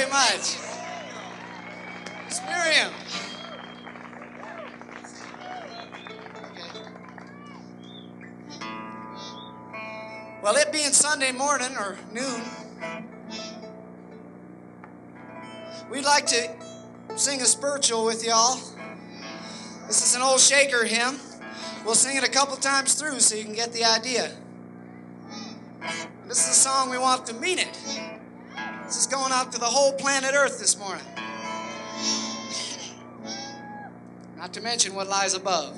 Very much. Miss Miriam. Well, it being Sunday morning or noon, we'd like to sing a spiritual with y'all. This is an old shaker hymn. We'll sing it a couple times through so you can get the idea. This is a song we want to mean it. This is going out to the whole planet Earth this morning. Not to mention what lies above.